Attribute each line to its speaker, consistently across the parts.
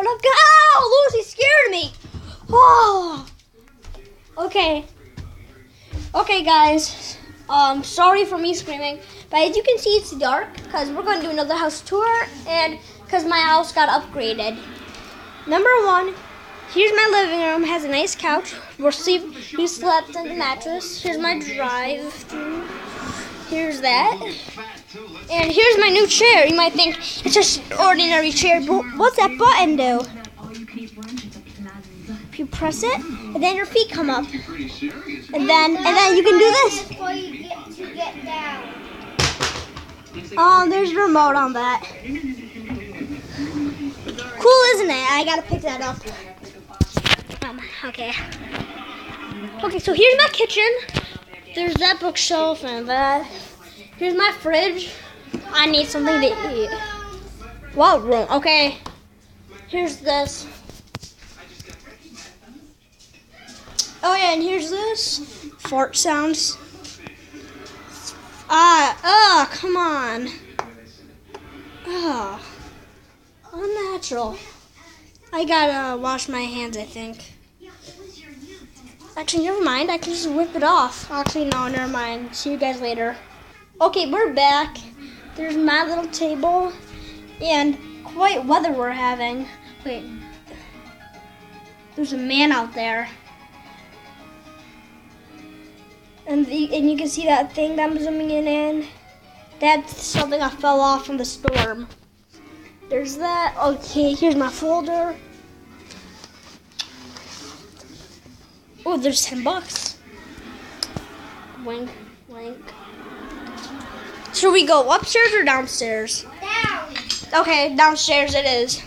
Speaker 1: What up, guys? Oh, Lucy scared me. Oh. Okay. Okay, guys. Um, sorry for me screaming, but as you can see, it's dark because we're going to do another house tour, and because my house got upgraded. Number one, here's my living room. Has a nice couch. We'll see. We slept on the mattress. Here's my drive-through. Here's that. And here's my new chair. You might think it's just an ordinary chair, but what's that button do? If you press it, and then your feet come up, and then and then you can do this. Oh, there's a remote on that. Cool, isn't it? I gotta pick that up. Um, okay. Okay, so here's my kitchen. There's that bookshelf and that. Here's my fridge. I need something to eat. What room? Okay. Here's this. Oh yeah, and here's this. Fart sounds. Ah, oh, come on. Oh, unnatural. I gotta wash my hands, I think. Actually, never mind. I can just whip it off. Actually, no, never mind. See you guys later. Okay, we're back. There's my little table. And quite weather we're having. Wait. There's a man out there. And the, and you can see that thing that I'm zooming in in. That's something that fell off from the storm. There's that. Okay, here's my folder. Oh, there's 10 bucks. Wink, wink. Should we go upstairs or downstairs?
Speaker 2: Down.
Speaker 1: Okay, downstairs it is.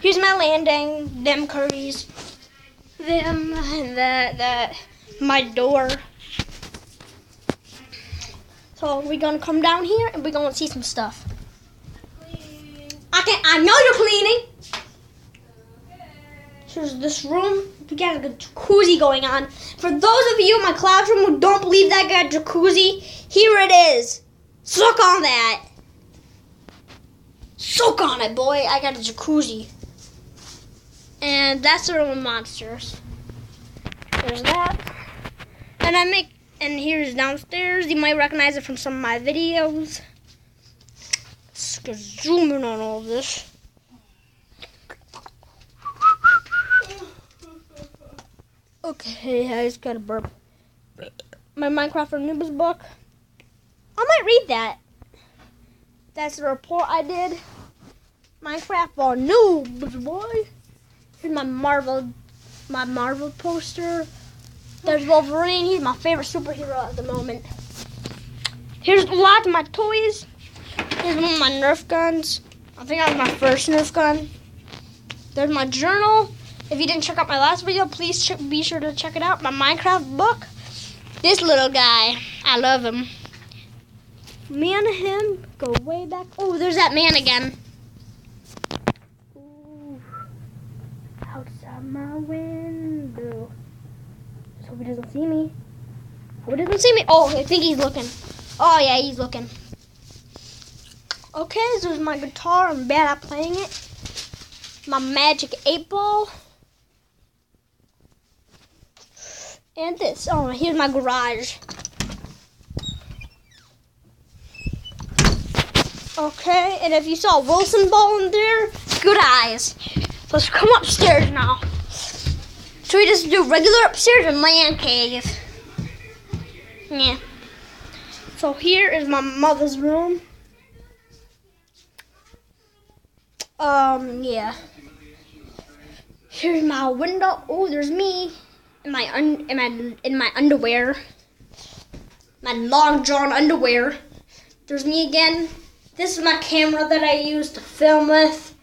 Speaker 1: Here's my landing, them curries, them, and that, that, my door. So we're gonna come down here and we're gonna see some stuff. I can I know you're cleaning. Here's this room. We got a jacuzzi going on. For those of you in my classroom who don't believe that got jacuzzi, here it is. Suck on that. Soak on it, boy. I got a jacuzzi. And that's the room of monsters. There's that. And I make and here's downstairs. You might recognize it from some of my videos. Let's zoom in on all this. Okay, I just got a burp. My Minecraft for Noobs book. I might read that. That's the report I did. Minecraft for Noobs, boy. Here's my Marvel, my Marvel poster. There's Wolverine. He's my favorite superhero at the moment. Here's a lot of my toys. Here's one of my Nerf guns. I think that was my first Nerf gun. There's my journal. If you didn't check out my last video, please ch- be sure to check it out. My Minecraft book. This little guy. I love him. Me and him go way back. Oh, there's that man again. Ooh. Outside my window. Just hope he doesn't see me. Hope he doesn't see me. Oh, I think he's looking. Oh yeah, he's looking. Okay, this there's my guitar. I'm bad at playing it. My magic eight ball. And this. Oh, here's my garage. Okay, and if you saw Wilson ball in there, good eyes. Let's come upstairs now. Should we just do regular upstairs or man cave? Yeah. So here is my mother's room. Um, yeah. Here's my window. Oh, there's me in my un- in my in my underwear. My long john underwear. There's me again. This is my camera that I use to film with.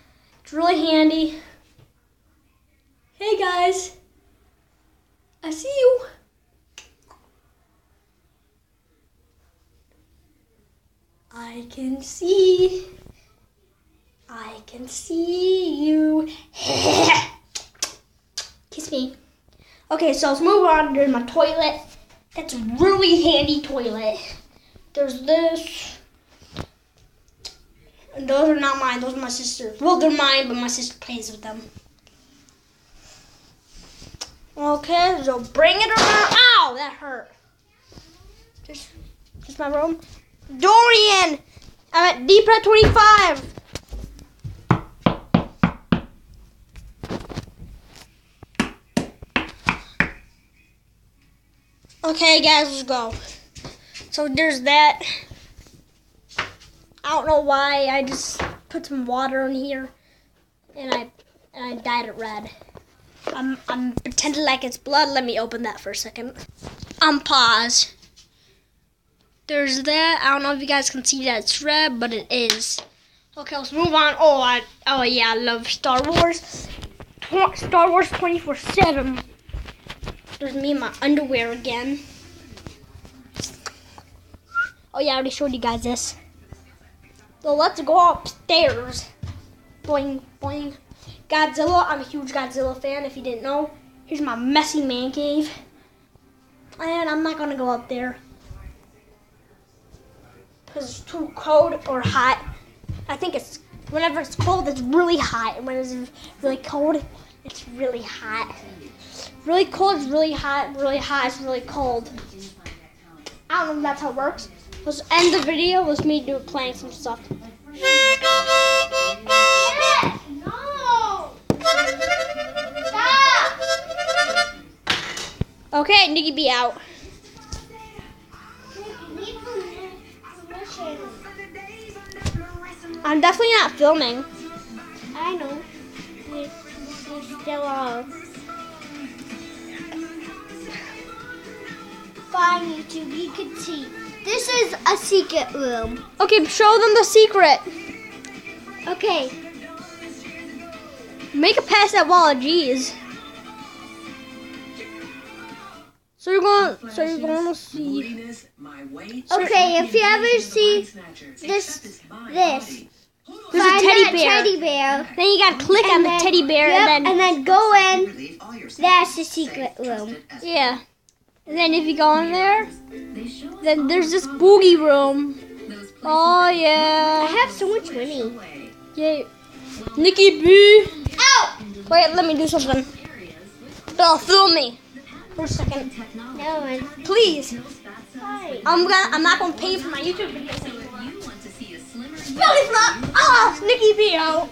Speaker 1: It's really handy. Hey guys. I see you. I can see. I can see you. Kiss me. Okay, so let's move on. There's my toilet. That's a really handy toilet. There's this. And those are not mine. Those are my sister's. Well, they're mine, but my sister plays with them. Okay, so bring it around. Ow, that hurt. Just, just my room. Dorian, I'm at deep red 25. Okay, guys, let's go. So there's that. I don't know why. I just put some water in here, and I and I dyed it red. I'm I'm pretending like it's blood. Let me open that for a second. I'm pause. There's that. I don't know if you guys can see that it's red, but it is. Okay, let's move on. Oh, I oh yeah, I love Star Wars. Tw- Star Wars 24/7. There's me in my underwear again. Oh yeah, I already showed you guys this. So let's go upstairs. Boing, boing. Godzilla. I'm a huge Godzilla fan, if you didn't know. Here's my messy man cave. And I'm not gonna go up there. Because it's too cold or hot. I think it's, whenever it's cold, it's really hot. And when it's really cold, it's really hot. Really cold is really hot. Really hot is really cold. I don't know if that's how it works. Let's end the video with me do playing some stuff.
Speaker 2: No! Stop!
Speaker 1: Okay, Nikki B out. I'm definitely not filming.
Speaker 2: I know. Still off. Fine, YouTube, you can see. This is a secret room.
Speaker 1: Okay, show them the secret.
Speaker 2: Okay,
Speaker 1: Make it past that wall, jeez. So you're going. So you're going to see.
Speaker 2: Okay, if you ever see this, this,
Speaker 1: There's a teddy bear.
Speaker 2: teddy bear,
Speaker 1: Then you gotta click on
Speaker 2: And
Speaker 1: the teddy bear,
Speaker 2: yep,
Speaker 1: and then
Speaker 2: and then go in. That's the secret room.
Speaker 1: yeah. And then if you go in there, then there's this boogie room. Oh yeah.
Speaker 2: I have so much money.
Speaker 1: Yeah. Nikki B.
Speaker 2: Ow!
Speaker 1: Wait, let me do something. Bill, film me for a second,
Speaker 2: No one.
Speaker 1: please. I'm gonna. I'm not gonna pay for my YouTube videos. Belly flop. Oh, Nikki B out.